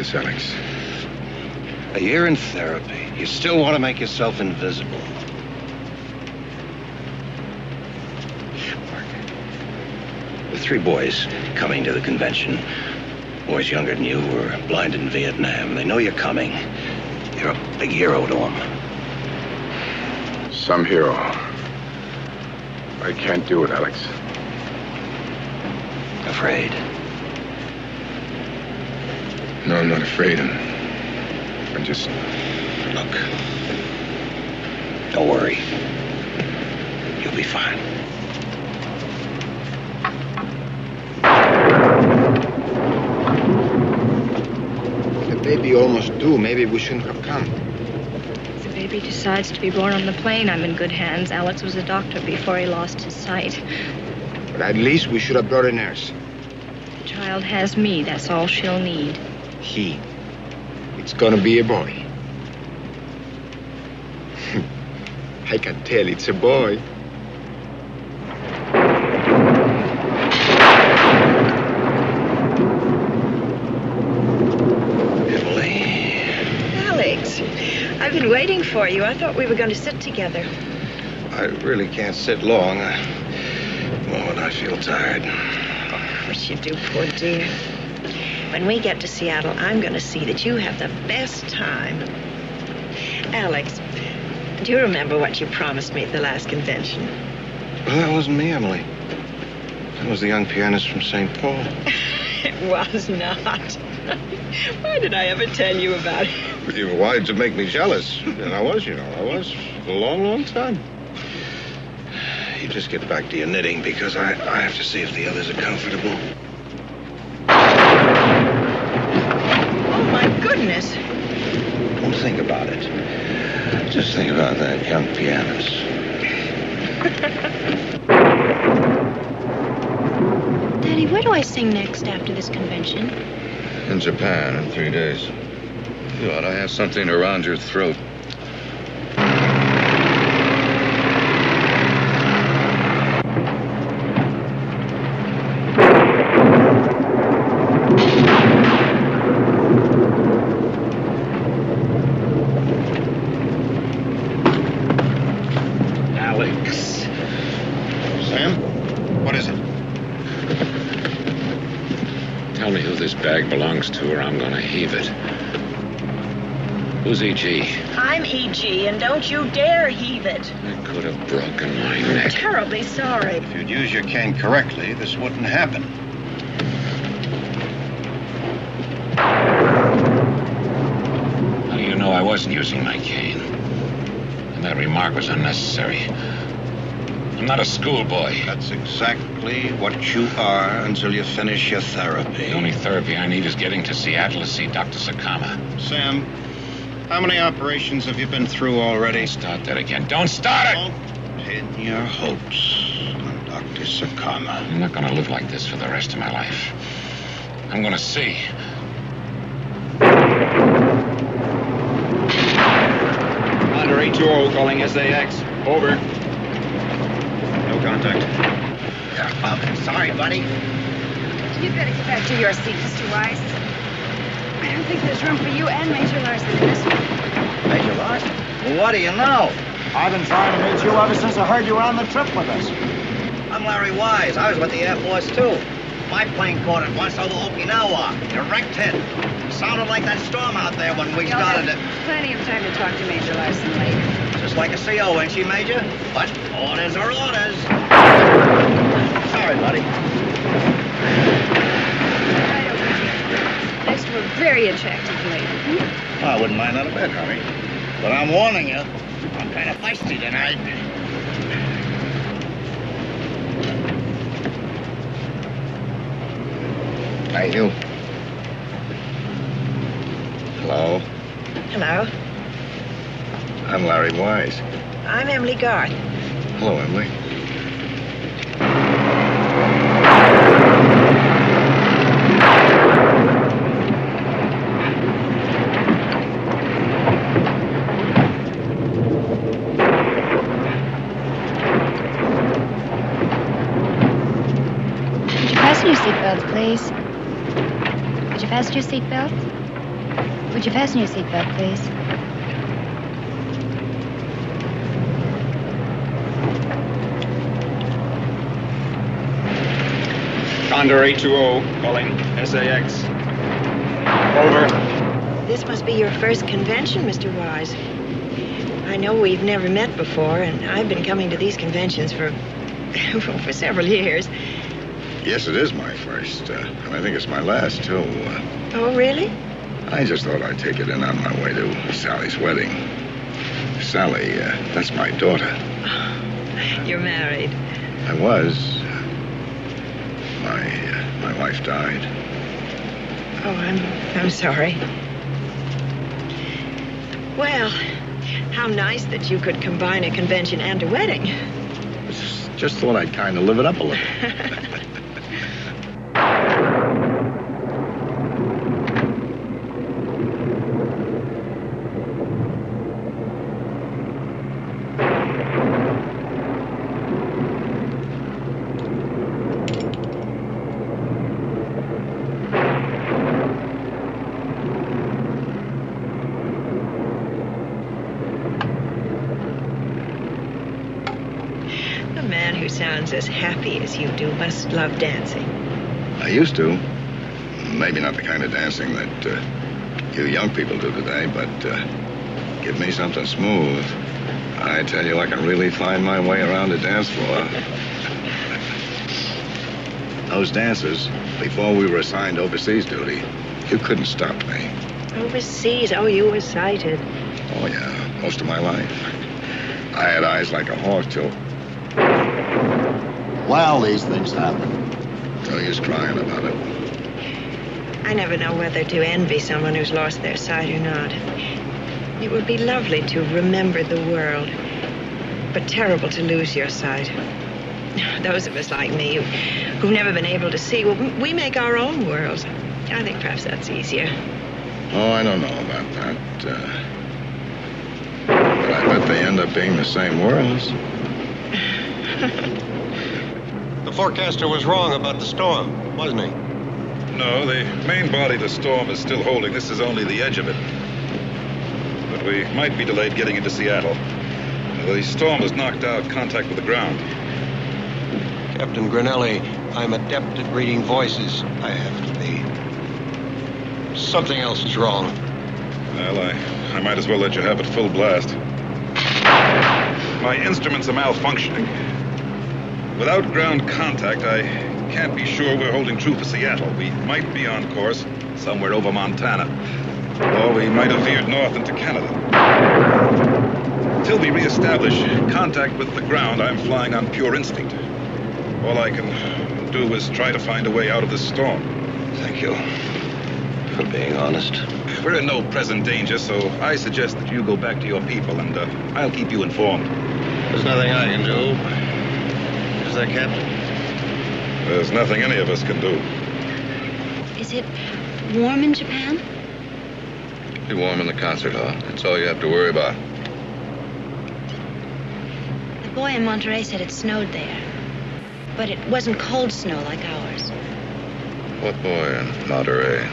this, Alex. A year in therapy. You still want to make yourself invisible. Mark, the three boys coming to the convention, boys younger than you were blinded in Vietnam. They know you're coming. You're a big hero to them. Some hero. I can't do it, Alex. Afraid. No, I'm not afraid. I'm, I'm just. Look. Don't worry. You'll be fine. The baby almost due. Maybe we shouldn't have come. If the baby decides to be born on the plane, I'm in good hands. Alex was a doctor before he lost his sight. But at least we should have brought a nurse. The child has me. That's all she'll need. He. It's gonna be a boy. I can tell it's a boy. Emily. Alex, I've been waiting for you. I thought we were going to sit together. I really can't sit long. Uh, I, moment I feel tired. Of course you do, poor dear. When we get to Seattle, I'm going to see that you have the best time. Alex, do you remember what you promised me at the last convention? Well, that wasn't me, Emily. That was the young pianist from St. Paul. It was not. Why did I ever tell you about it? You wanted to make me jealous. And I was, you know, I was for a long, long time. You just get back to your knitting because I, I have to see if the others are comfortable. Oh, my goodness. Don't think about it. Think about that young pianist. Daddy, where do I sing next after this convention? In Japan in three days. You ought to have something around your throat. Alex. Sam? What is it? Tell me who this bag belongs to, or I'm gonna heave it. Who's E.G.? I'm E.G., and don't you dare heave it. I could have broken my neck. Terribly sorry. If you'd use your cane correctly, this wouldn't happen. How do you know I wasn't using my cane? And that remark was unnecessary. I'm not a schoolboy. That's exactly what you are until you finish your therapy. The only therapy I need is getting to Seattle to see Dr. Sakama. Sam, how many operations have you been through already? Don't start that again. Don't start it! Don't pin your hopes on Dr. Sakama. I'm not gonna live like this for the rest of my life. I'm gonna see. Condor 820 calling SAX. Over. No contact. Oh, sorry, buddy. You'd better get back to your seat, Mr. Wise. I don't think there's room for you and Major Larson in this one. Major Larson? Well, what do you know? I've been trying to meet you ever since I heard you were on the trip with us. I'm Larry Wise. I was with the Air Force, too. My plane caught it once over Okinawa. Direct hit. Sounded like that storm out there when we You'll started have it. Plenty of time to talk to Major Larson later. Just like a CO, ain't she, Major? But orders are orders. Sorry, buddy. You a very attractive lady. Hmm? I wouldn't mind that a bit, honey. But I'm warning you, I'm kind of feisty tonight. Hey, you. Hello. Hello. I'm Larry Wise. I'm Emily Garth. Hello, Emily. Fasten your seatbelt? Would you fasten your seatbelt, please? Condor 820 calling SAX. Over. This must be your first convention, Mr. Wise. I know we've never met before, and I've been coming to these conventions for for several years. Yes, it is my first, uh, and I think it's my last, too. Uh, Oh, really? I just thought I'd take it in on my way to Sally's wedding. Sally, uh, that's my daughter. You're married. I was. My, uh, my wife died. Oh, I'm I'm sorry. Well, how nice that you could combine a convention and a wedding. Just, just thought I'd kind of live it up a little. A man who sounds as happy as you do must love dancing. I used to. Maybe not the kind of dancing that uh, you young people do today, but uh, give me something smooth. I tell you, I can really find my way around a dance floor. Those dances, before we were assigned overseas duty, you couldn't stop me. Overseas, oh, you were sighted. Oh, yeah, most of my life. I had eyes like a hawk till. Well, these things happen. No use crying about it. I never know whether to envy someone who's lost their sight or not. It would be lovely to remember the world, but terrible to lose your sight. Those of us like me who, who've never been able to see, well, we make our own worlds. I think perhaps that's easier. Oh, I don't know about that. Uh, but I bet they end up being the same worlds. The forecaster was wrong about the storm, wasn't he? No, the main body of the storm is still holding. This is only the edge of it. But we might be delayed getting into Seattle. The storm has knocked out contact with the ground. Captain Grinelli, I'm adept at reading voices. I have to be. Something else is wrong. Well, I, I might as well let you have it full blast. My instruments are malfunctioning. Without ground contact, I can't be sure we're holding true for Seattle. We might be on course somewhere over Montana. Or we might have veered north into Canada. Until we reestablish contact with the ground, I'm flying on pure instinct. All I can do is try to find a way out of this storm. Thank you for being honest. We're in no present danger, so I suggest that you go back to your people, and uh, I'll keep you informed. There's nothing I can do. Is there, Captain? There's nothing any of us can do. Is it warm in Japan? Be warm in the concert hall. That's all you have to worry about. The boy in Monterey said it snowed there. But it wasn't cold snow like ours. What boy in Monterey?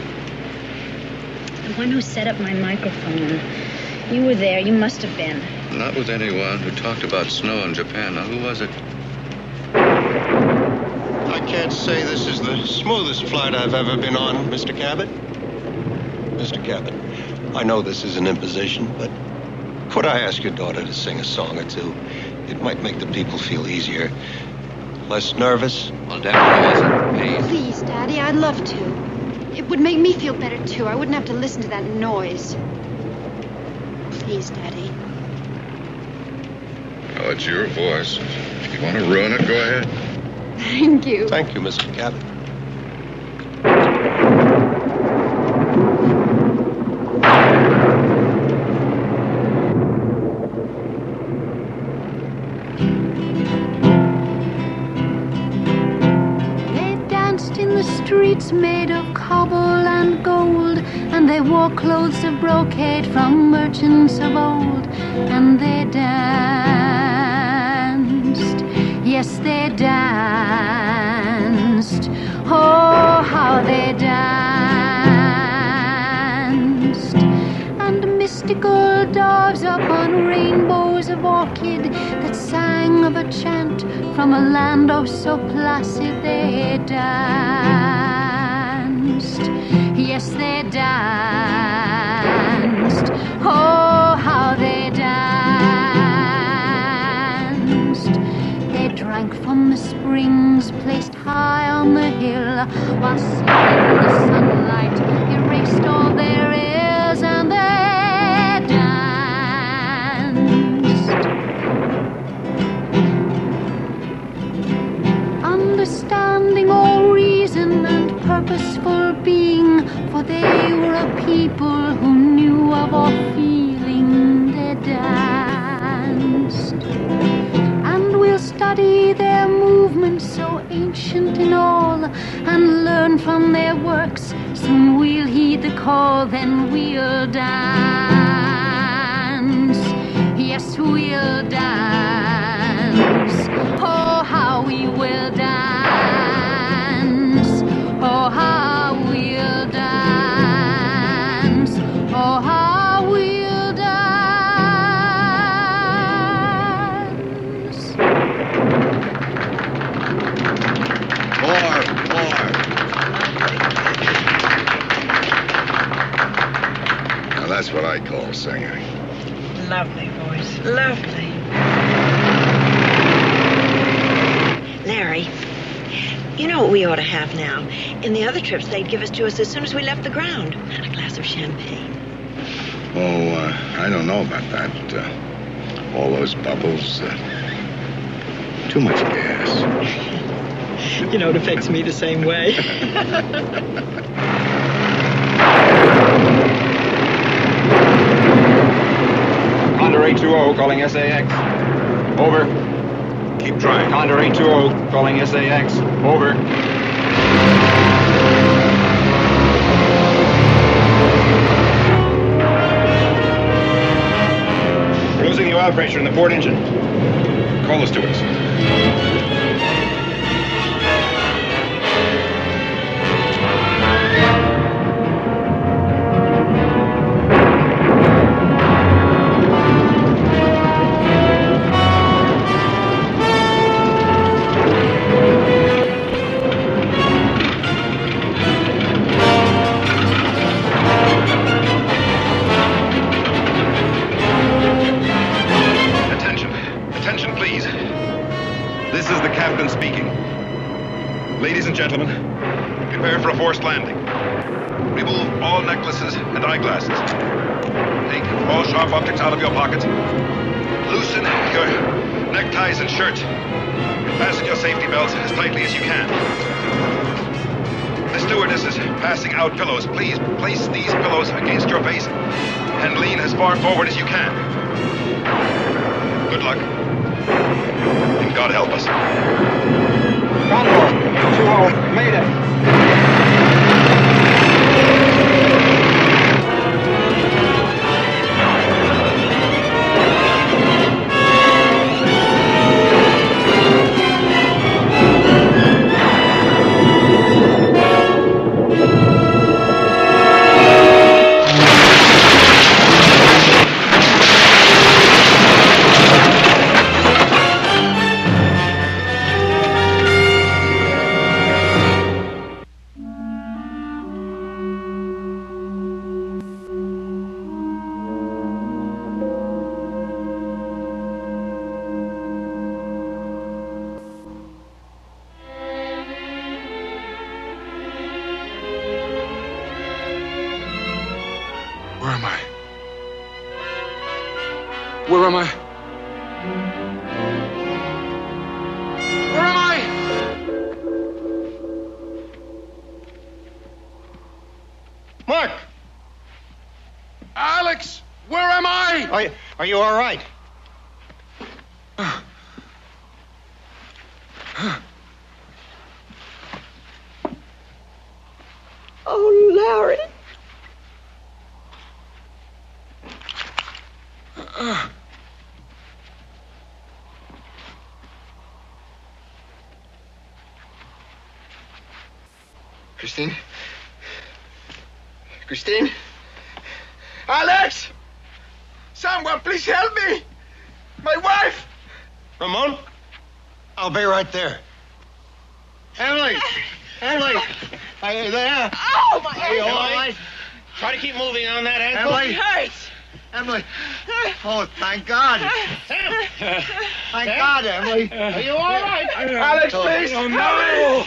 The one who set up my microphone. You were there. You must have been. Not with anyone who talked about snow in Japan. Now, who was it? I can't say this is the smoothest flight I've ever been on, Mr. Cabot. Mr. Cabot, I know this is an imposition, but could I ask your daughter to sing a song or two? It might make the people feel easier. Less nervous. Well, definitely isn't. Please. Please, Daddy, I'd love to. It would make me feel better, too. I wouldn't have to listen to that noise. Please, Daddy. Oh, it's your voice. If you want to ruin it, go ahead. Thank you. Thank you, Miss the streets made of cobble and gold, and they wore clothes of brocade from merchants of old, and they danced. They danced. And mystical doves upon rainbows of orchid that sang of a chant from a land of so placid they danced. Yes, they danced. Oh, how they danced. They drank from the springs placed high on the hill, while sun the sunlight erased all their ills, and they danced. Understanding all reason and purposeful being, for they were a people who knew of all feeling, study their movements so ancient in all, and learn from their works. Soon we'll heed the call, then we'll dance. Yes, we'll dance. Oh, how we will dance. That's what I call singing. Lovely voice. Lovely. Larry, you know what we ought to have now? In the other trips, they'd give us to us as soon as we left the ground. And a glass of champagne. Oh, uh, I don't know about that. Uh, all those bubbles. Uh, too much gas. You know, it affects me the same way. Condor 820 calling SAX. Over. Keep trying. Condor 820 calling SAX. Over. We're losing the oil pressure in the port engine. Call the stewards. Mark! Alex! Where am I? Are you, are you all right? Lowry. Christine? Christine? Alex! Someone, please help me! My wife! Ramon? I'll be right there. Emily! Emily! Are you there? Oh, my Are you all ankle. right? Try to keep moving on that ankle. It hurts. Emily! Oh, thank God! Thank God, Emily! Are you all right? Alex, oh, please! Oh, no!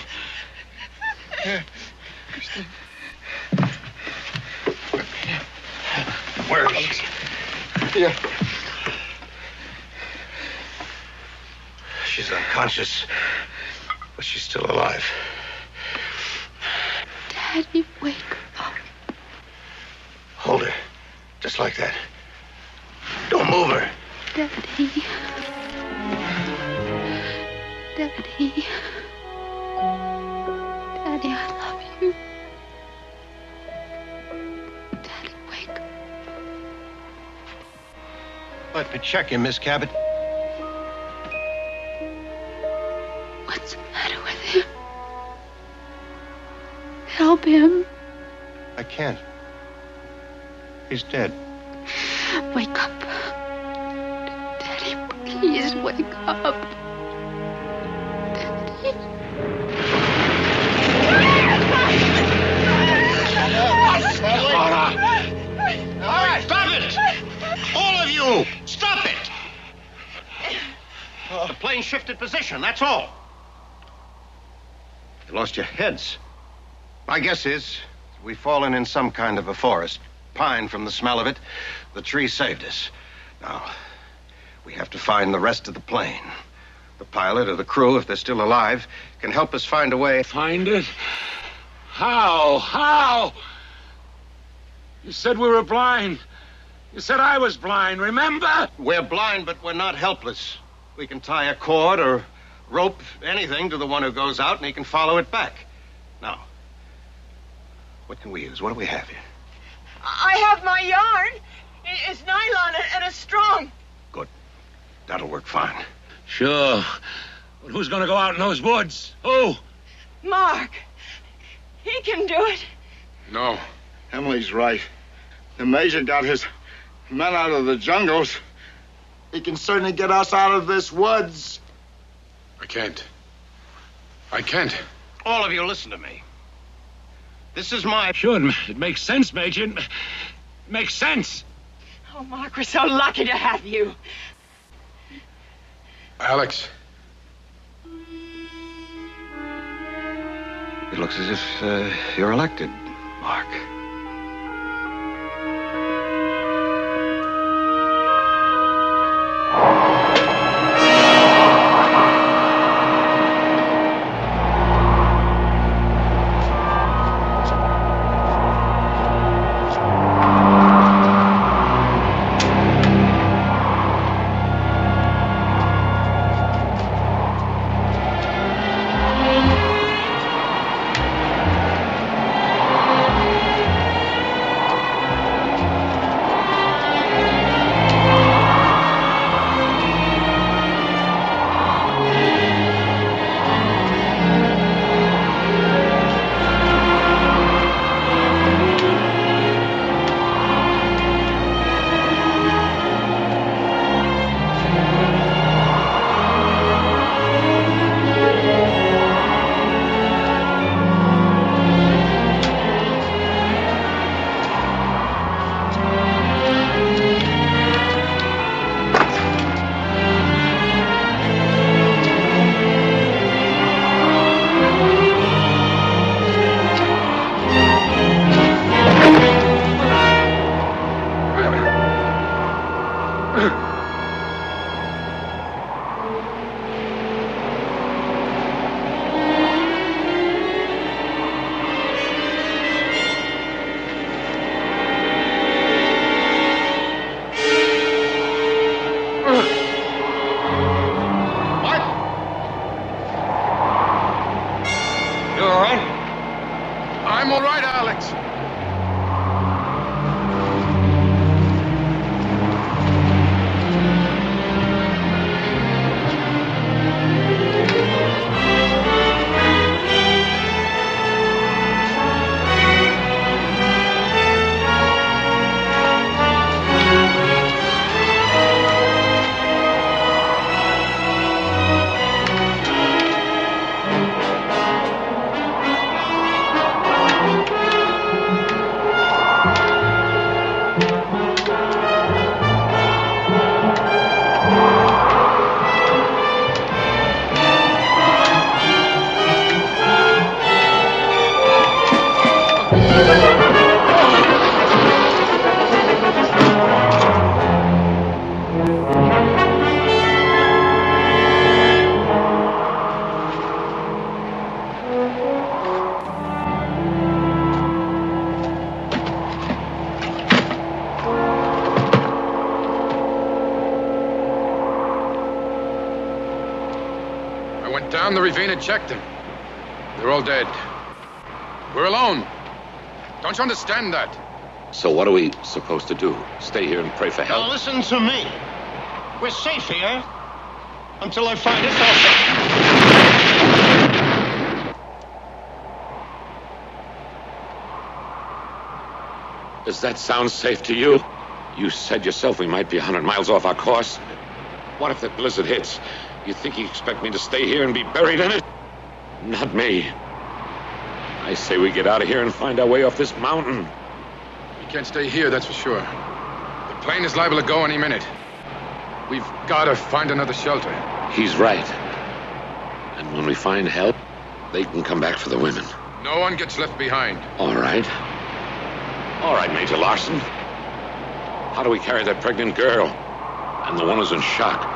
Where is she? Here. She's unconscious, but she's still alive. Daddy, wake up. Hold her. Just like that. Check him, Miss Cabot. That's all. You lost your heads. My guess is we've fallen in some kind of a forest. Pine from the smell of it. The tree saved us. Now, we have to find the rest of the plane. The pilot or the crew, if they're still alive, can help us find a way. Find it? How? How? You said we were blind. You said I was blind, remember? We're blind, but we're not helpless. We can tie a cord or rope anything to the one who goes out, and he can follow it back. Now, what can we use? What do we have here? I have my yarn. It's nylon and- and it's strong. Good. That'll work fine. Sure. But who's going to go out in those woods? Who? Mark. He can do it. No, Emily's right. The Major got his men out of the jungles. He can certainly get us out of this woods. I can't. I can't. All of you, listen to me. This is my. Sure, it makes sense, Major. It makes sense. Oh, Mark, we're so lucky to have you. Alex, It looks as if uh, you're elected, Mark. Don't understand that? So what are we supposed to do? Stay here and pray for help? Now listen to me. We're safe here until I find us out. Does that sound safe to you? You said yourself we might be a hundred miles off our course. What if the blizzard hits? You think you expect me to stay here and be buried in it? Not me. I say we get out of here and find our way off this mountain. We can't stay here, that's for sure. The plane is liable to go any minute. We've got to find another shelter. He's right. And when we find help, they can come back for the women. No one gets left behind. All right. All right, Major Larson. How do we carry that pregnant girl? And the one who's in shock?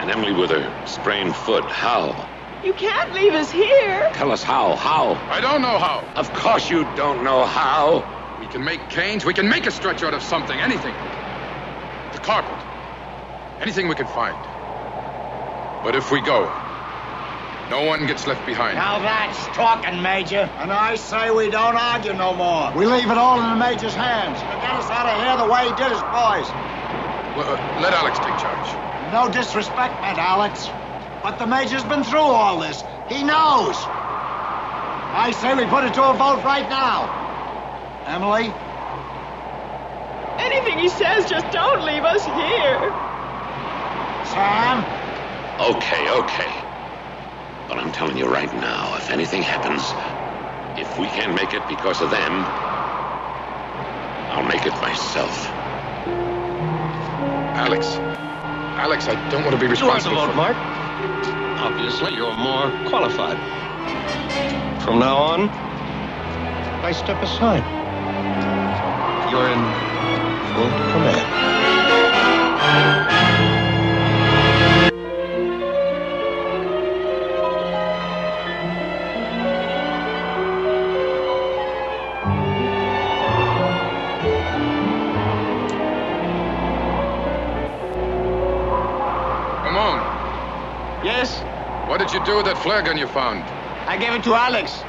And Emily with her sprained foot. How? You can't leave us here. Tell us how. How? I don't know how. Of course you don't know how. We can make canes. We can make a stretcher out of something. Anything. The carpet. Anything we can find. But if we go, no one gets left behind. Now that's talking, Major. And I say we don't argue no more. We leave it all in the Major's hands. To get us out of here the way he did his boys. Well, uh, let Alex take charge. No disrespect meant, Alex. But the Major's been through all this. He knows. I say we put it to a vote right now. Emily? Anything he says, just don't leave us here. Sam? Okay, okay. But I'm telling you right now, if anything happens, if we can't make it because of them, I'll make it myself. Alex. Alex, I don't want to be Yours responsible the vote, for... Mark. Obviously, you're more qualified. From now on, I step aside. You're in full command. Do with that flare gun you found? I gave it to Alex.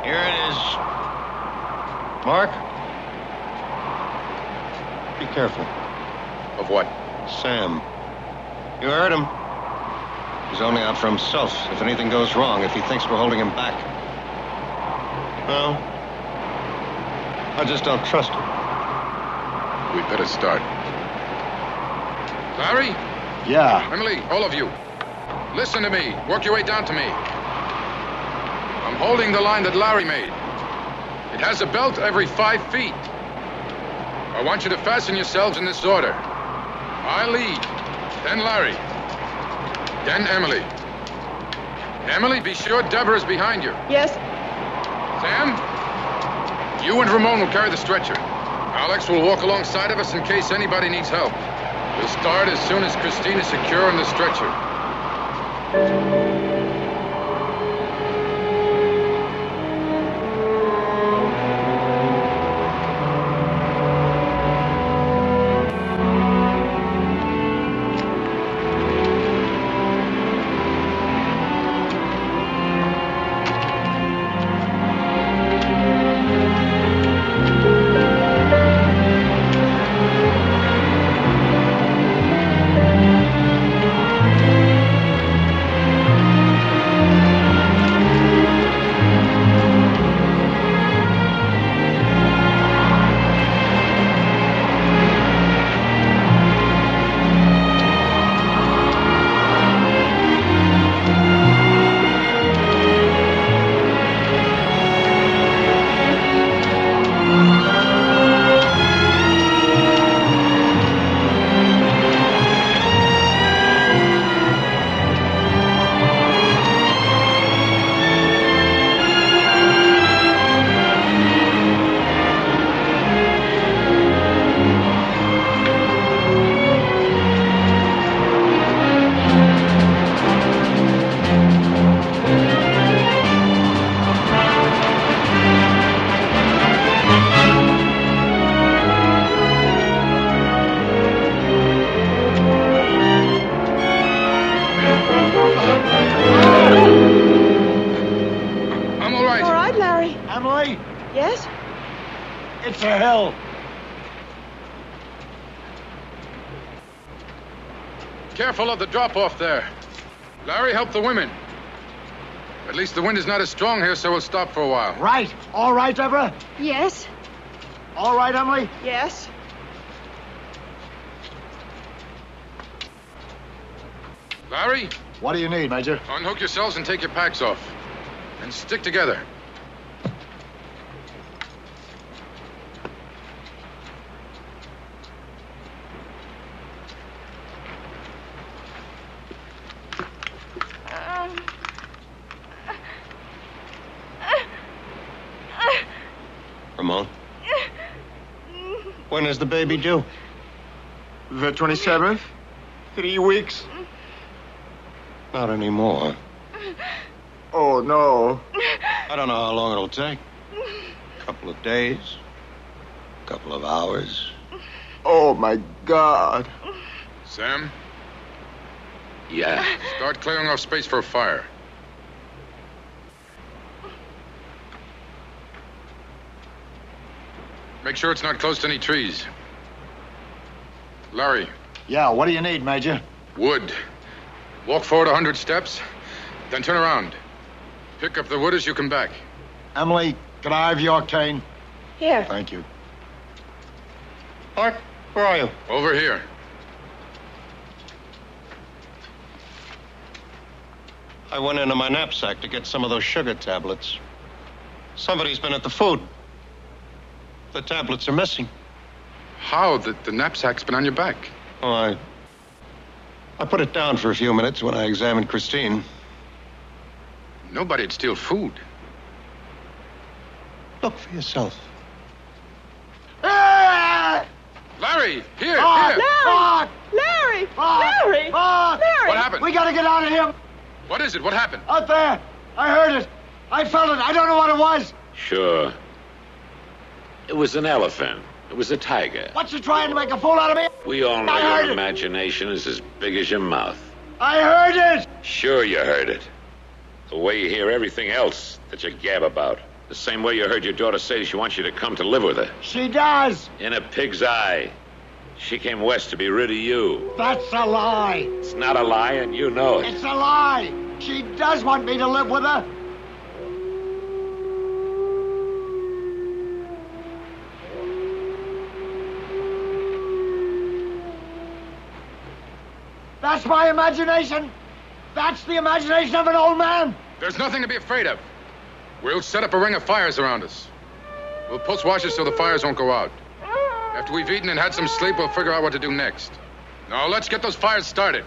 Here it is. Mark? Be careful. Of what? Sam. You heard him. He's only out for himself. If anything goes wrong, if he thinks we're holding him back. Well, I just don't trust him. We'd better start. Larry? Yeah. Emily, all of you. Listen to me. Work your way down to me. I'm holding the line that Larry made. It has a belt every five feet. I want you to fasten yourselves in this order. I lead, then Larry, then Emily. Emily, be sure Deborah's behind you. Yes, Sam, you and Ramon will carry the stretcher. Alex will walk alongside of us in case anybody needs help. We'll start as soon as Christine is secure on the stretcher. Emily, Careful of the drop off there. Larry, help the women. At least the wind is not as strong here, so we'll stop for a while. Right. All right, Deborah? Yes? All right, Emily? Yes? Larry, What do you need, Major? unhook yourselves and take your packs off. And stick together. Is the baby due? The 27th? Three weeks? Not anymore. Oh, no. I don't know how long it'll take. A couple of days, a couple of hours. Oh, my God. Sam, Yeah. start clearing off space for a fire. Make sure it's not close to any trees. Larry, Yeah, what do you need, Major? wood. Walk forward a hundred steps, then turn around. Pick up the wood as you come back. Emily, can I have your cane? Here. Thank you. Mark, where are you? Over here. I went into my knapsack to get some of those sugar tablets. Somebody's been at the food. The tablets are missing. How? The, the knapsack's been on your back. Oh, I. I put it down for a few minutes when I examined Christine. Nobody'd steal food. Look for yourself. Larry, here, Ah, here. ah, Larry! ah, Larry! ah. Larry! What happened? We gotta get out of here. What is it? What happened? Out there. I heard it. I felt it. I don't know what it was. Sure. It was an elephant. It was a tiger. What's you trying to make a fool out of me? We all know I your imagination is as big as your mouth. I heard it. Sure, you heard it. The way you hear everything else that you gab about. The same way you heard your daughter say she wants you to come to live with her. She does. In a pig's eye. She came west to be rid of you. That's a lie. It's not a lie, and you know it. It's a lie. She does want me to live with her. That's my imagination. That's the imagination of an old man. There's nothing to be afraid of. We'll set up a ring of fires around us. We'll post watches so the fires won't go out. After we've eaten and had some sleep, we'll figure out what to do next. Now, let's get those fires started.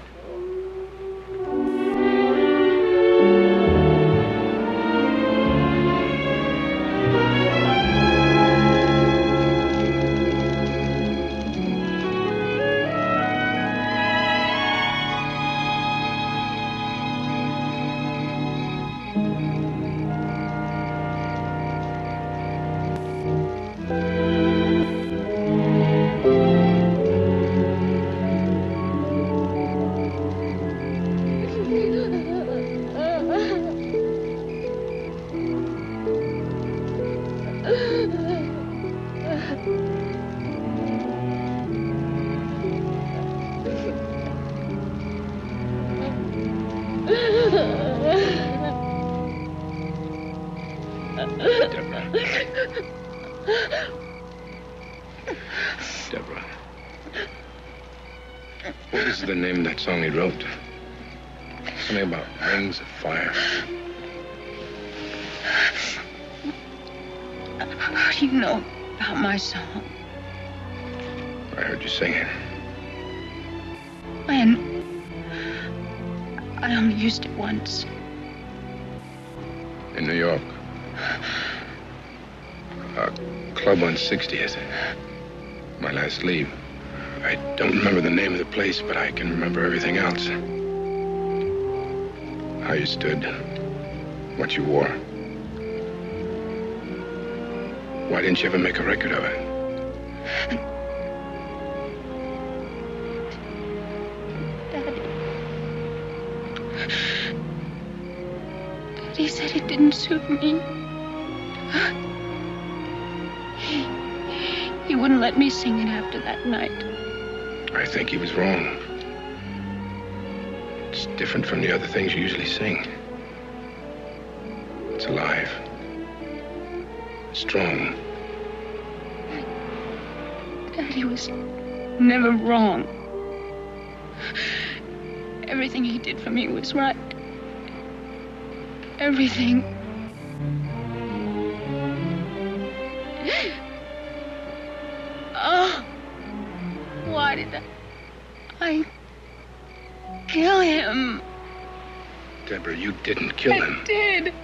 What you wore. Why didn't you ever make a record of it? Daddy Daddy said it didn't suit me. He, he wouldn't let me sing it after that night. I think he was wrong. It's different from the other things you usually sing. Alive. Strong. Daddy was never wrong. Everything he did for me was right. Everything. Oh, why did I, I kill him? Deborah, you didn't kill him. I did.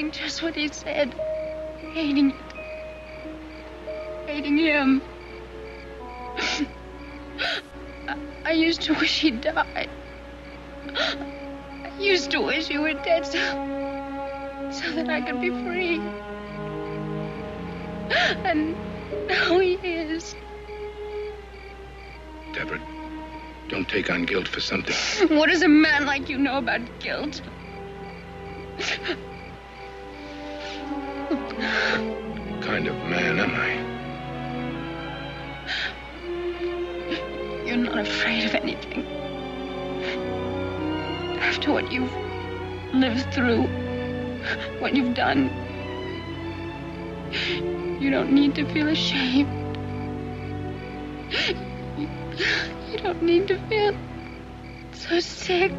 Doing just what he said, hating it, hating him. I, I used to wish he'd died. I used to wish he were dead so, so that I could be free. And now he is. Deborah, don't take on guilt for something. What does a man like you know about guilt? You don't need to feel ashamed. You don't need to feel so sick.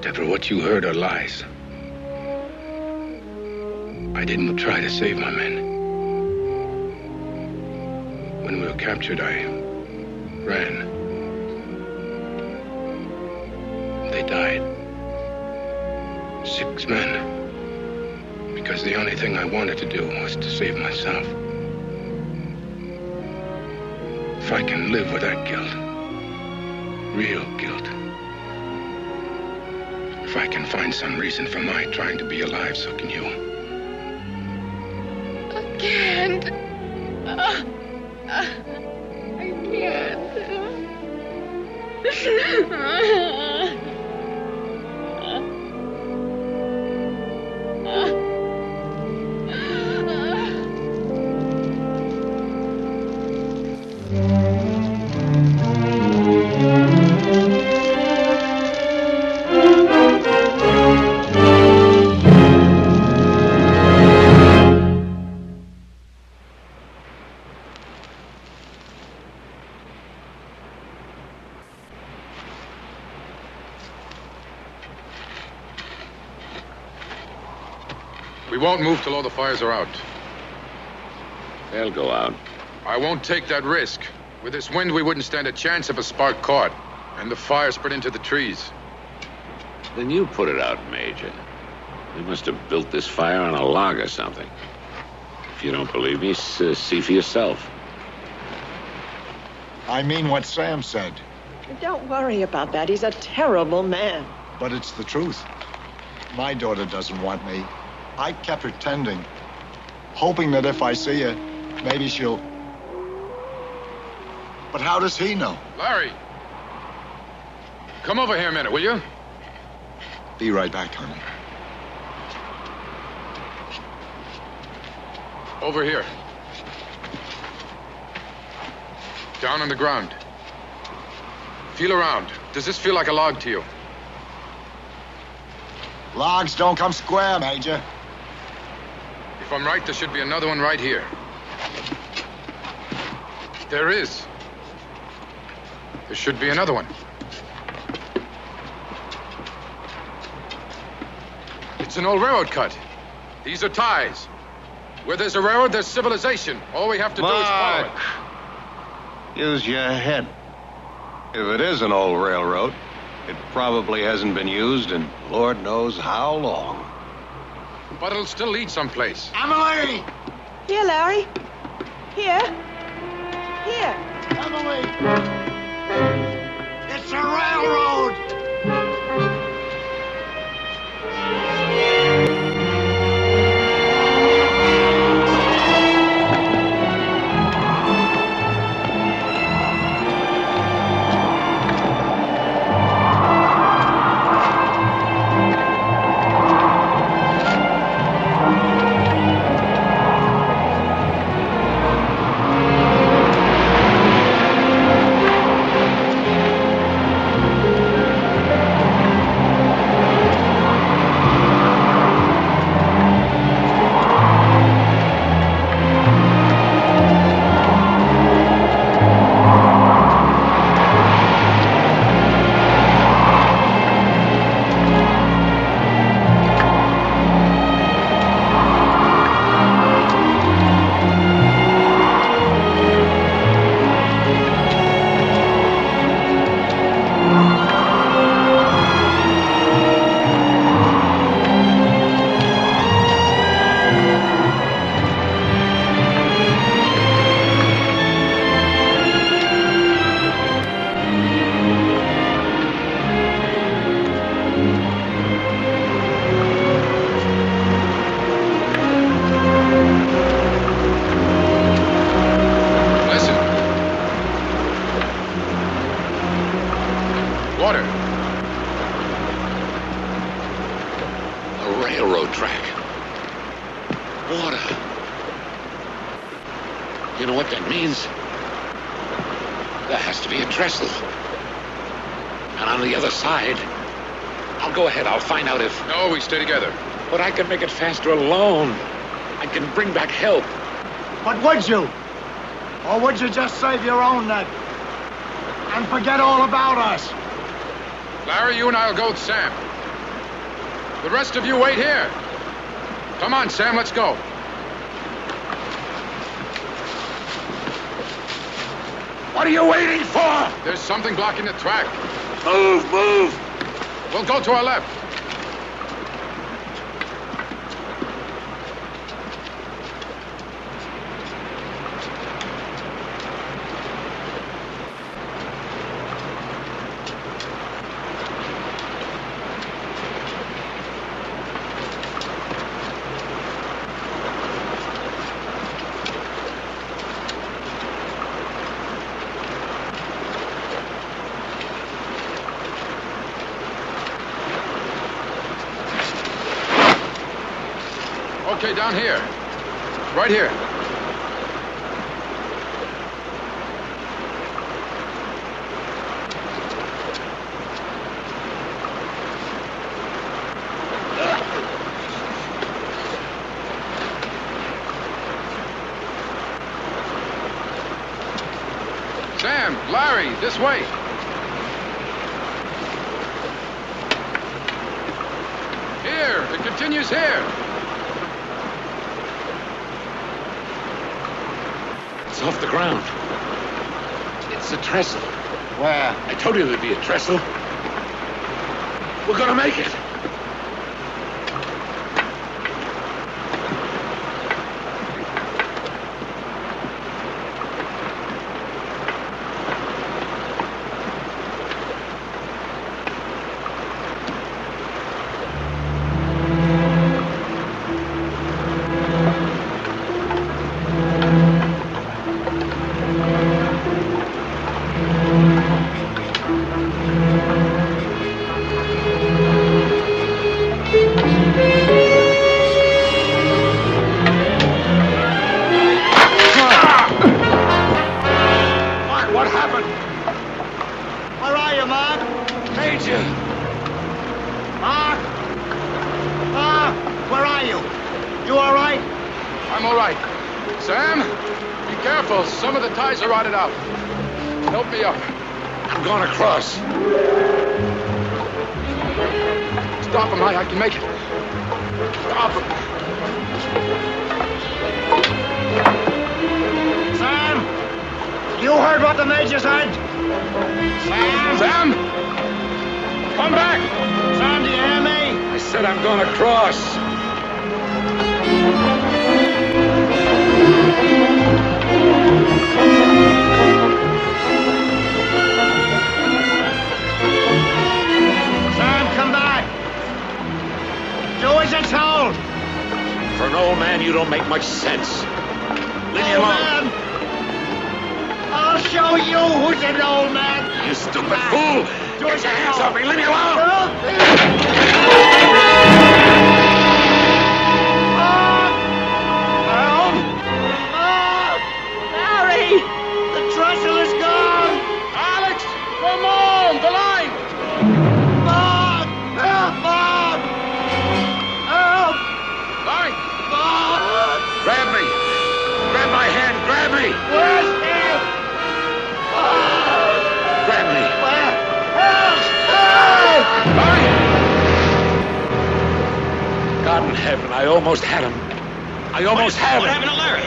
Deborah, what you heard are lies. I didn't try to save my men. When we were captured, I ran. Six men. Because the only thing I wanted to do was to save myself. If I can live with that guilt, real guilt, if I can find some reason for my trying to be alive, so can you. I can't. Uh, uh, I We won't move till all the fires are out. They'll go out. I won't take that risk. With this wind, we wouldn't stand a chance if a spark caught. And the fire spread into the trees. Then you put it out, Major. We must have built this fire on a log or something. If you don't believe me, uh, see for yourself. I mean what Sam said, Don't worry about that. He's a terrible man. but it's the truth. My daughter doesn't want me. I kept pretending, hoping that if I see her, maybe she'll. But how does he know? Larry! Come over here a minute, will you? Be right back, honey. Over here. Down on the ground. Feel around. Does this feel like a log to you? Logs don't come square, Major. If I'm right, there should be another one right here. There is. There should be another one. It's an old railroad cut. These are ties. Where there's a railroad, there's civilization. All we have to do is follow it. Use your head. If it is an old railroad, it probably hasn't been used in Lord knows how long. But it'll still lead someplace. Emily! Here, Larry. Here. Here. Emily! It's a railroad! Can make it faster alone. I can bring back help. But would you? Or would you just save your own neck? And forget all about us? Larry, you and I'll go with Sam. The rest of you wait here. Come on, Sam, let's go. What are you waiting for? There's something blocking the track. Move, move. We'll go to our left. I'm all right. Sam, be careful. Some of the ties are rotted out. Help me up. I'm going across. Stop him. I, I can make it. Stop him. Sam! You heard what the Major said? Sam! Sam! Come back! Sam, do you hear me? I said I'm going across. For an old man, you don't make much sense. Leave me alone. man! I'll show you who's an old man! You stupid fool! Get your you're hands off me! Leave me alone! God in heaven, I almost had him. I almost had him. What happened to Larry?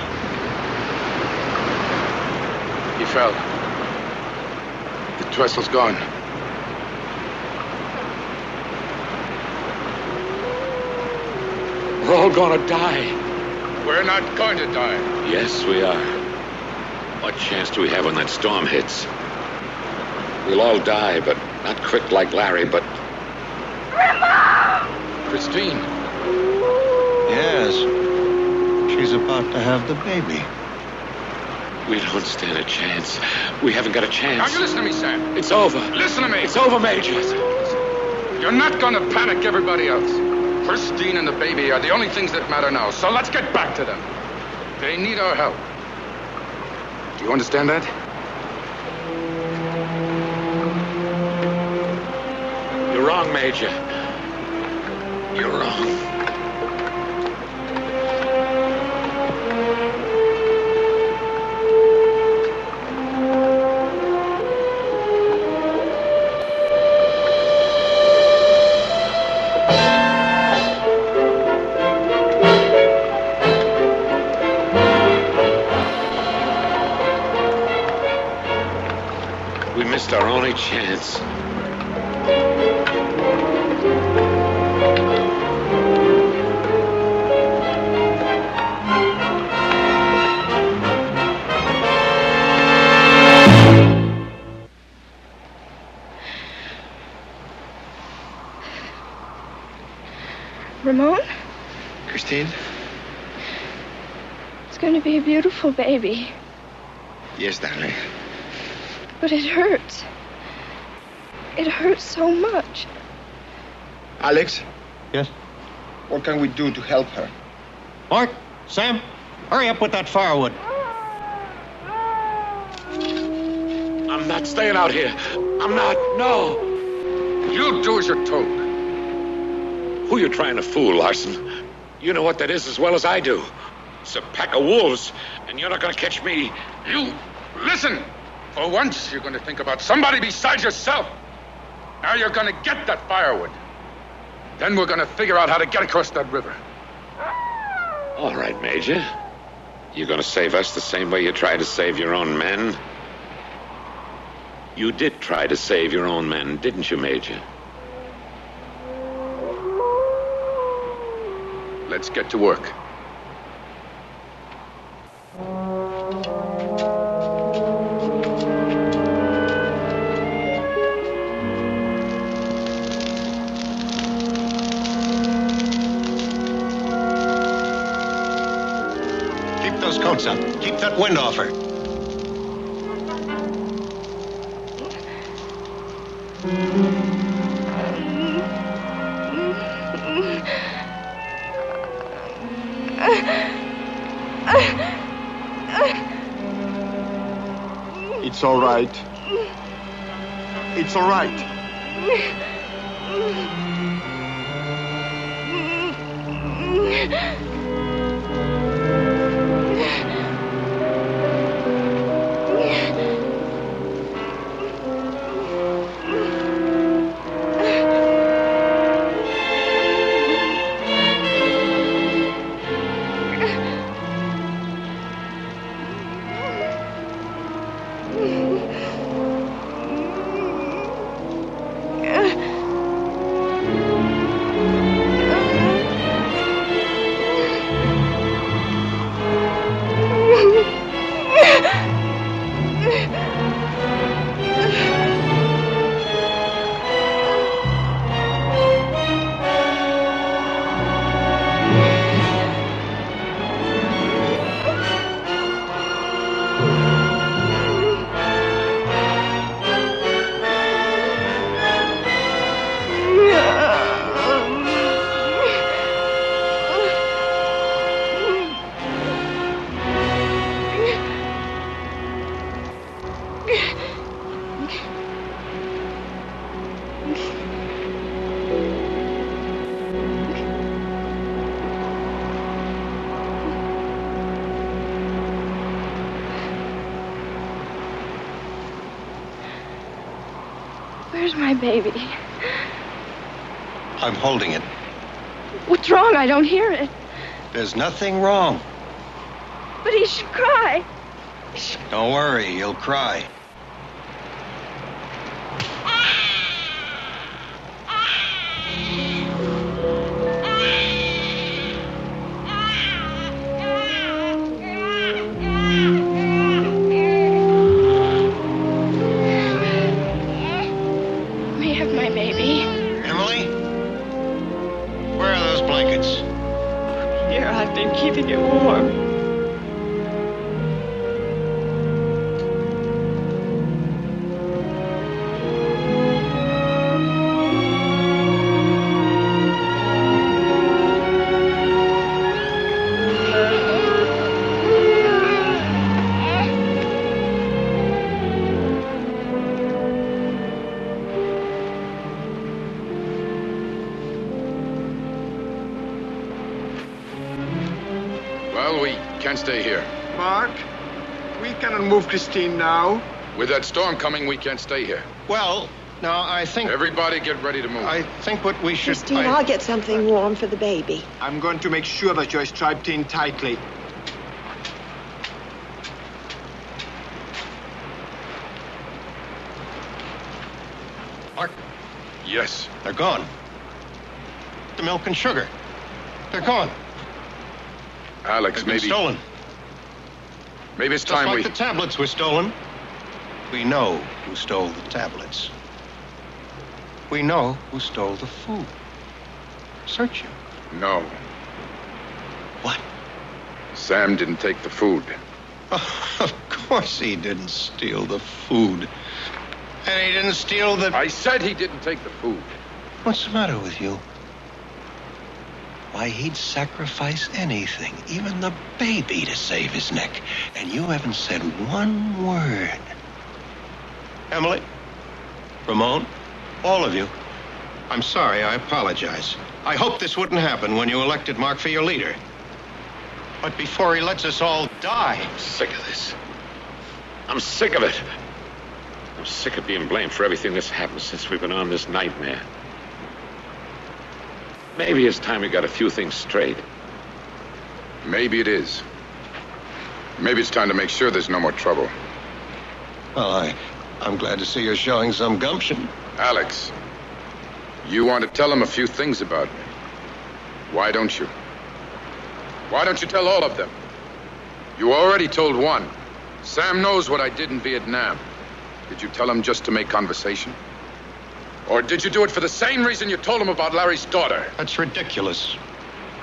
He fell. The trestle's gone. We're all gonna die. We're not going to die. Yes, we are. What chance do we have when that storm hits? We'll all die, but not quick like Larry, but Christine. Yes. She's about to have the baby. we don't stand a chance. We haven't got a chance. Now chance. you listen to me, Sam. It's over. Listen to me. It's over, Major. You're not going to panic everybody else. Christine and the baby are the only things that matter now, so let's get back to them. They need our help. Do you understand that? You're wrong, Major. You're wrong. Missed our only chance. Ramon, Christine? it's going to be a beautiful baby, Yes, darling. but it hurts. It hurts so much. Alex? Yes? What can we do to help her? Mark, Sam, hurry up with that firewood. I'm not staying out here. I'm not. No. You do as you're told. Who you trying to fool, Larson? You know what that is as well as I do. It's a pack of wolves, and you're not going to catch me. You listen. For once, you're going to think about somebody besides yourself. Now you're going to get that firewood. Then we're going to figure out how to get across that river. All right, Major. You're going to save us the same way you tried to save your own men? You did try to save your own men, didn't you, Major? Let's get to work. Coats up. Keep that wind off her. It's all right. It's all right. Mm-hmm. I'm holding it. What's wrong? I don't hear it. There's nothing wrong. But he should cry. Don't worry, he'll cry. Have my baby. Emily? Blankets? Here, I've been keeping it warm. 16 now. With that storm coming, we can't stay here. Well, now I think... Everybody get ready to move. I think what we should... Christine, I... will get something warm for the baby. I'm going to make sure that you're striped in tightly. Mark. Yes. They're gone. The milk and sugar. They're gone. Alex, maybe... stolen. Maybe it's Just time like we. the tablets were stolen. We know who stole the tablets. We know who stole the food. Search him. No. What? Sam didn't take the food. of course he didn't steal the food. And he didn't steal the. I said he didn't take the food. What's the matter with you? Why, he'd sacrifice anything, even the baby, to save his neck. And you haven't said one word. Emily, Ramon, all of you, I'm sorry. I apologize. I hoped this wouldn't happen when you elected Mark for your leader. But before he lets us all die. I'm sick of this. I'm sick of it. I'm sick of being blamed for everything that's happened since we've been on this nightmare. Maybe it's time we got a few things straight. Maybe it is. Maybe it's time to make sure there's no more trouble. Well, I, I'm glad to see you're showing some gumption. Alex, you want to tell him a few things about me. Why don't you? Why don't you tell all of them? You already told one. Sam knows what I did in Vietnam. Did you tell him just to make conversation? Or did you do it for the same reason you told him about Larry's daughter? That's ridiculous.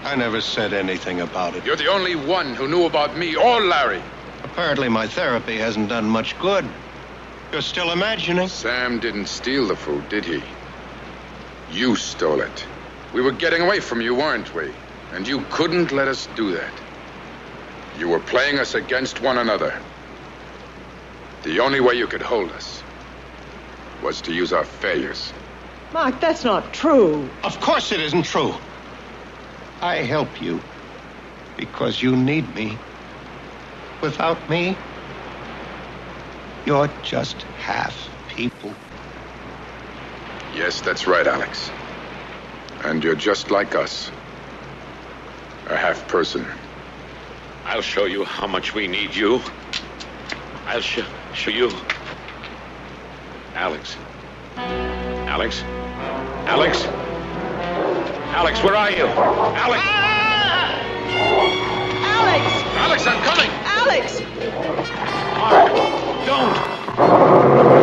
I never said anything about it. You're the only one who knew about me or Larry. Apparently, my therapy hasn't done much good. You're still imagining. Sam didn't steal the food, did he? You stole it. We were getting away from you, weren't we? And you couldn't let us do that. You were playing us against one another. The only way you could hold us was to use our failures. Mark, that's not true. Of course it isn't true. I help you because you need me. Without me, you're just half people. Yes, that's right, Alex. And you're just like us. A half person. I'll show you how much we need you. I'll show, show you. Alex. Alex? Alex? Alex, where are you? Alex! Ah! Alex! Alex, I'm coming! Alex! Don't!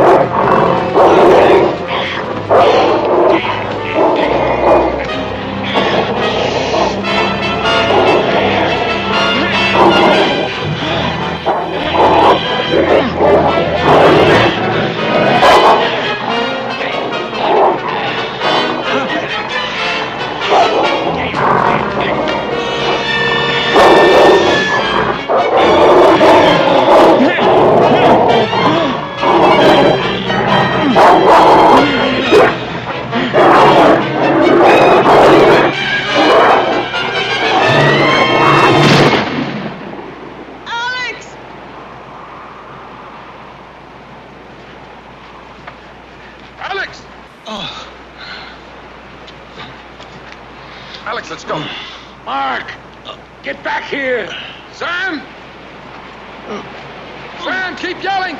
Sam, keep yelling!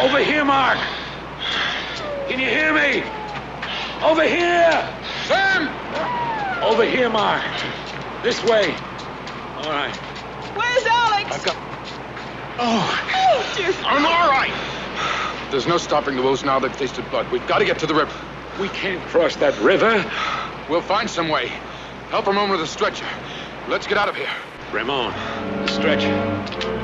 Over here, Mark! Can you hear me? Over here! Sam! Over here, Mark. This way. All right. Where's Alex? I've got. Oh, Oh, dear. I'm all right. There's no stopping the wolves now. They've tasted blood. We've got to get to the river. We can't cross that river. We'll find some way. Help Ramon with a stretcher. Let's get out of here. Ramon, the stretcher.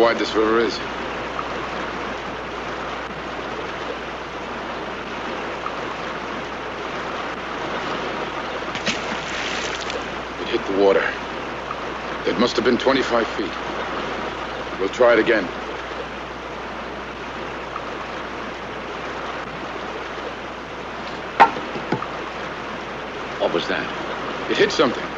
Wide this river is. It hit the water. It must have been 25 feet. We'll try it again. What was that? It hit something.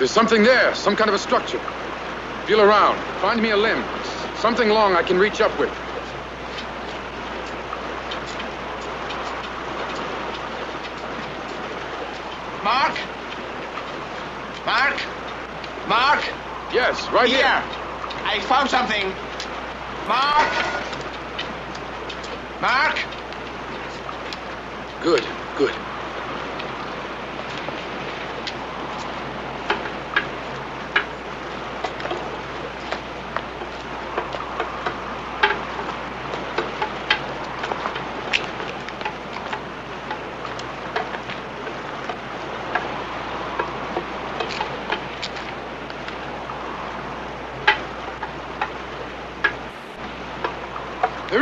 There's something there, some kind of a structure. Feel around. Find me a limb. Something long I can reach up with. Mark? Mark? Mark? Yes, right here. here. I found something. Mark? Mark? Good, good.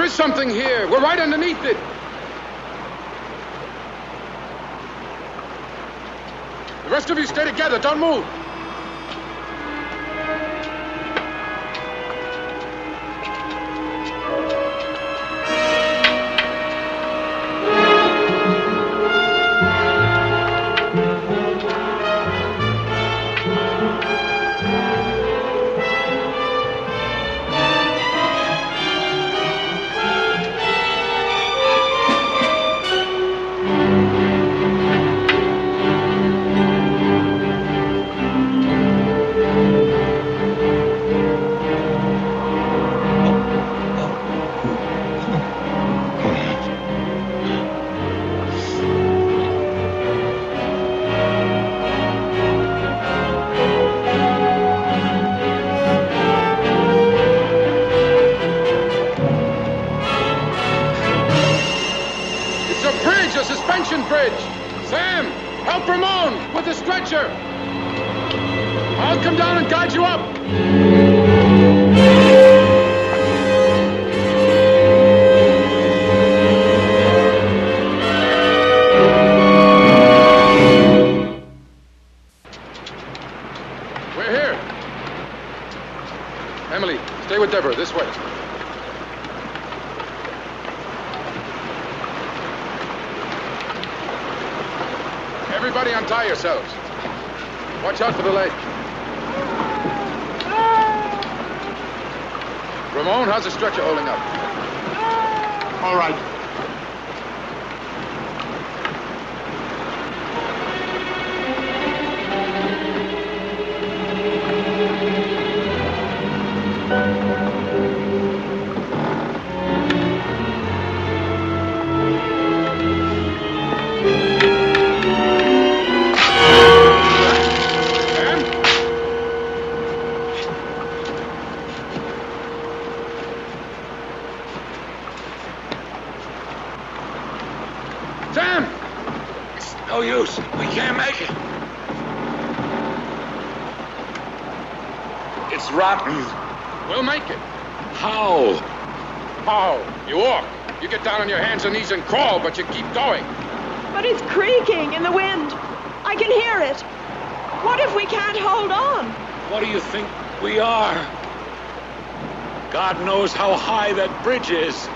Is something here. We're right underneath it. The rest of you stay together. Don't move. Rotten. We'll make it. How? How? You walk. You get down on your hands and knees and crawl, but you keep going. But it's creaking in the wind. I can hear it. What if we can't hold on? What do you think we are? God knows how high that bridge is.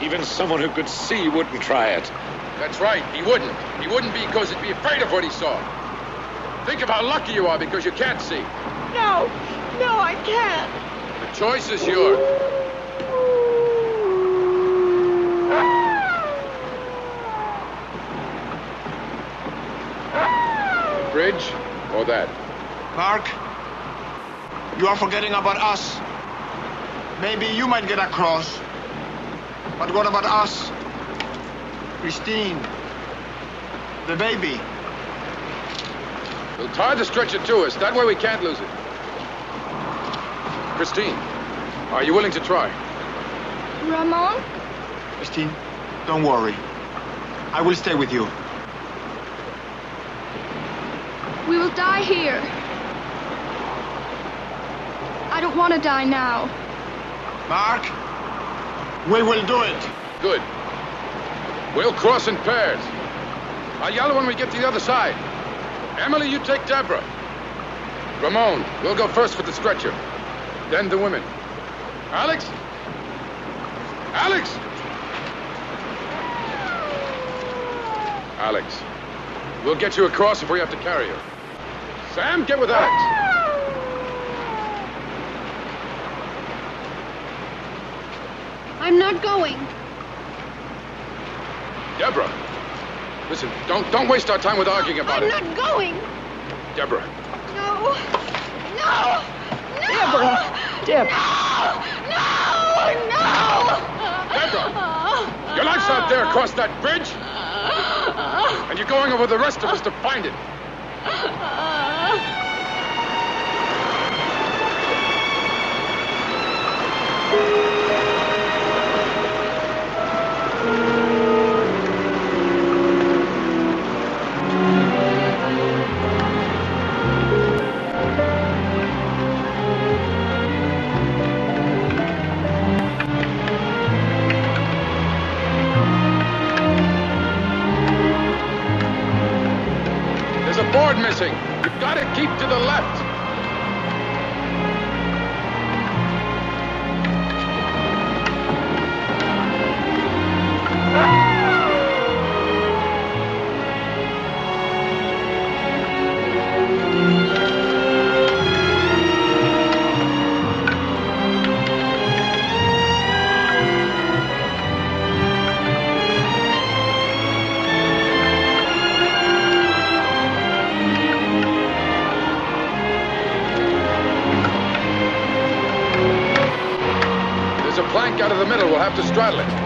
Even someone who could see wouldn't try it. That's right. He wouldn't. He wouldn't be because he'd be afraid of what he saw. Think of how lucky you are because you can't see. No, no, I can't. The choice is yours. The bridge or that? Mark, you are forgetting about us. Maybe you might get across. But what about us? Christine. The baby. We'll tie the stretcher to us. That way we can't lose it. Christine, are you willing to try? Ramon? Christine, Don't worry. I will stay with you. We will die here. I don't want to die now. Mark, we will do it. Good. We'll cross in pairs. I'll yell when we get to the other side. Emily, you take Deborah. Ramon, we'll go first for the stretcher. Then the women. Alex? Alex! Alex, we'll get you across if we have to carry you. Sam, get with Alex. I'm not going. Deborah, listen, don't don't waste our time with arguing about it. I'm not going. Deborah, No. No. No. Deborah. Deb. No. No. Deborah, your life's out there across that bridge, and you're going over the rest of us to find it. There's a board missing. You've got to keep to the left. palle.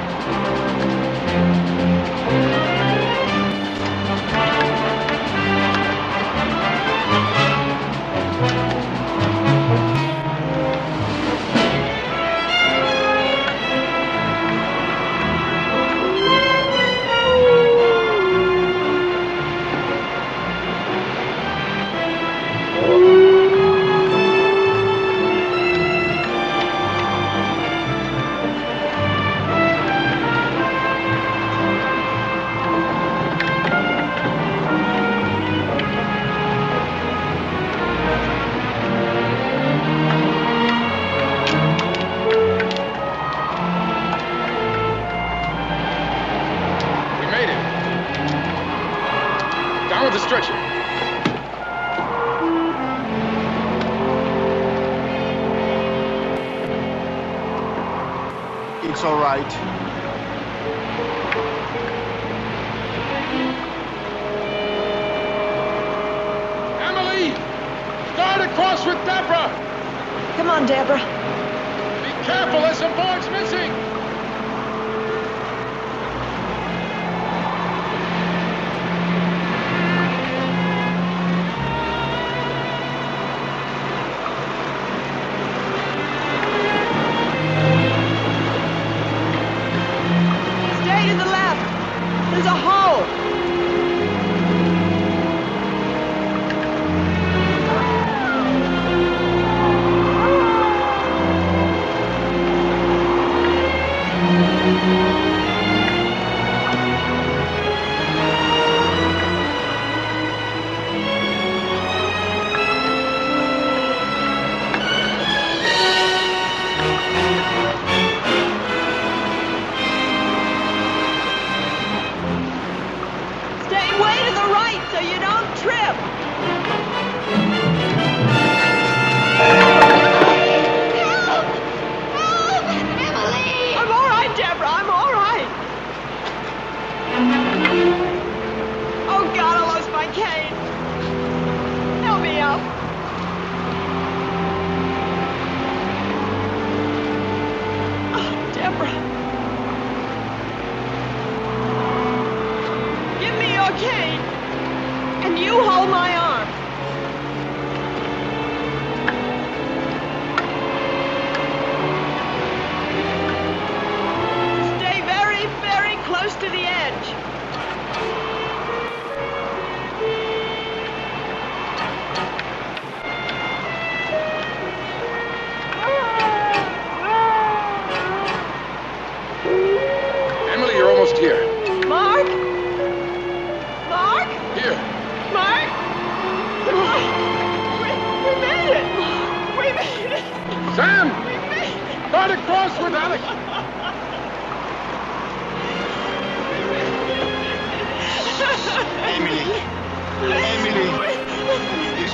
Across with Deborah! Come on, Deborah. Be careful, there's some boards missing!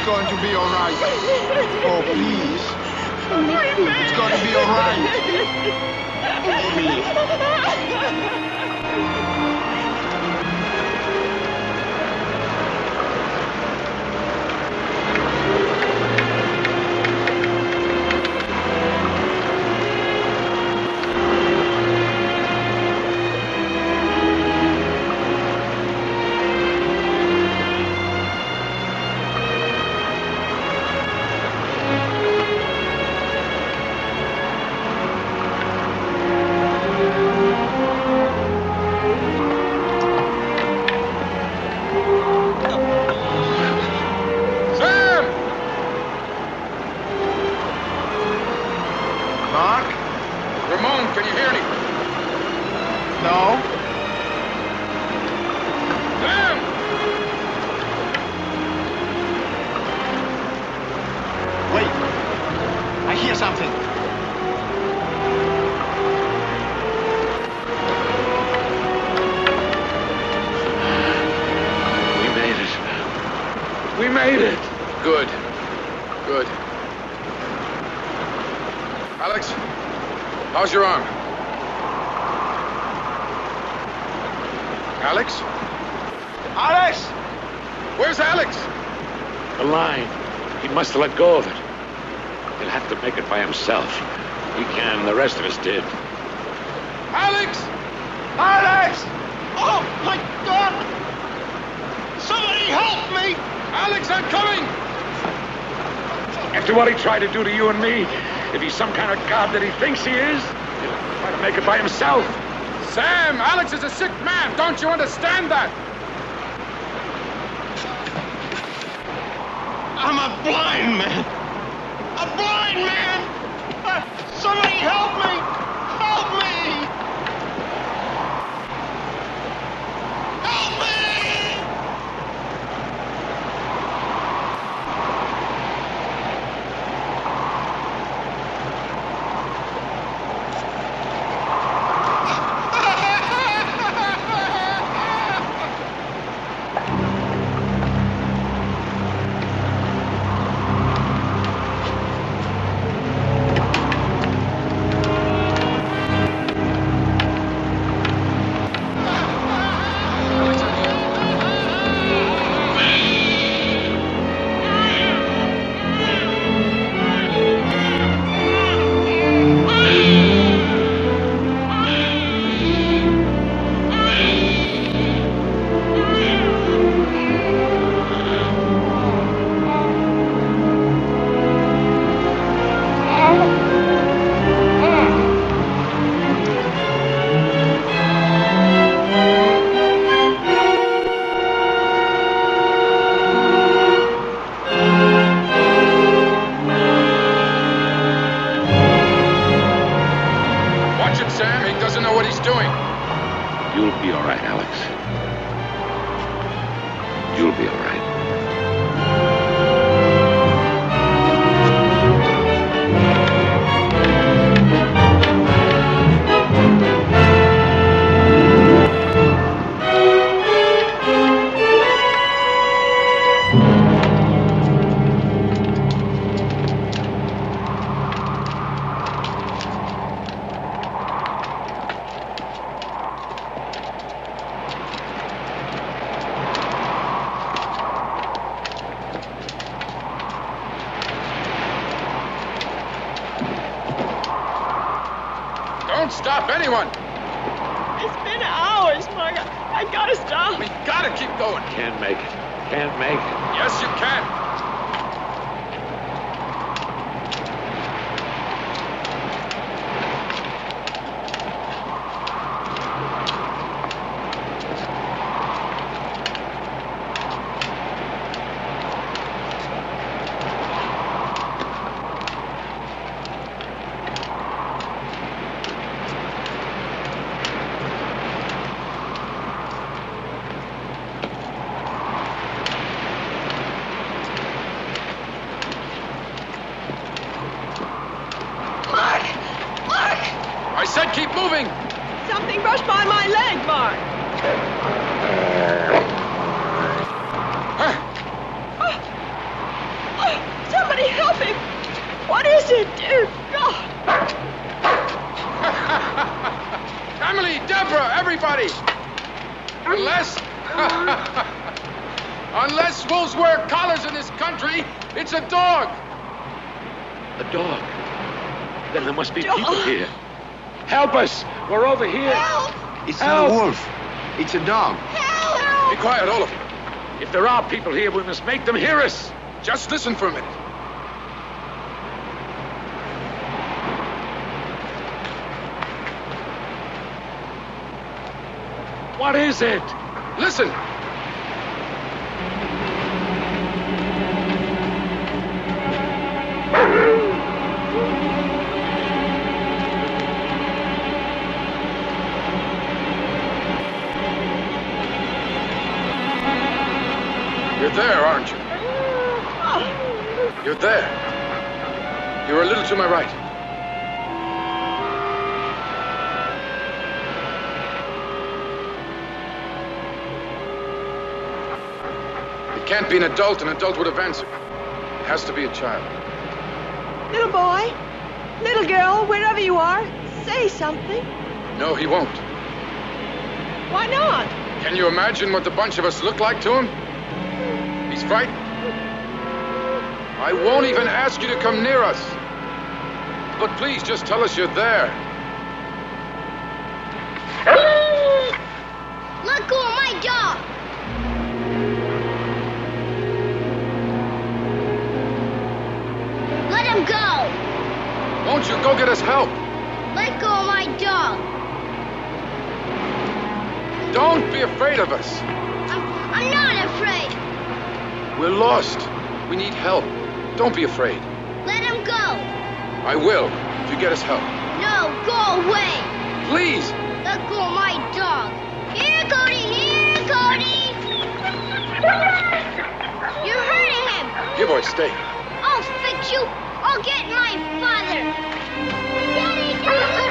Going to be all right. Oh, please. It's going to be all right. Oh, Sam! Let go of it. He'll have to make it by himself. He can. The rest of us did. Alex! Alex! Oh, my God! Somebody help me! Alex, I'm coming! After what he tried to do to you and me, if he's some kind of god that he thinks he is, he'll try to make it by himself. Sam, Alex is a sick man. Don't you understand that? It's a dog. Be quiet, all of you. If there are people here, we must make them hear us. Just listen for a minute. What is it? Listen. To my right. It can't be an adult. An adult would have answered. It has to be a child. Little boy, little girl, wherever you are, say something. No, he won't. Why not? Can you imagine what the bunch of us look like to him? He's frightened. I won't even ask you to come near us. But please, just tell us you're there. Let go of my dog! Let him go! Won't you go get us help? Let go of my dog! Don't be afraid of us. I'm not afraid! We're lost. We need help. Don't be afraid. Let him go! I will, if you get us help. No, go away! Please! Let go of my dog! Here, Cody! Here, Cody! You're hurting him! Here, boy, stay. I'll fix you! I'll get my father! Daddy!